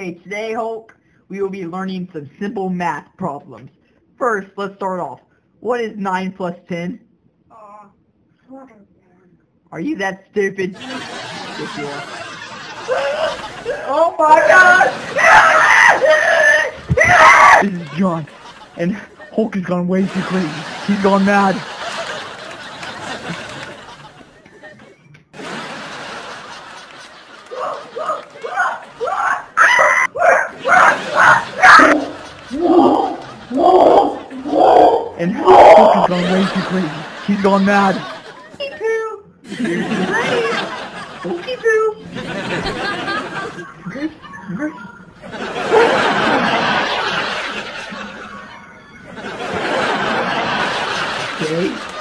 Okay, today, Hulk, we will be learning some simple math problems. First, let's start off. What is 9 plus 10? Uh, Are you that stupid? Yes, you are. Oh my god! This is John, and Hulk has gone way too crazy. He's gone mad. And he's gone crazy. He's gone mad. Pookie poo. Pookie poo. Okay.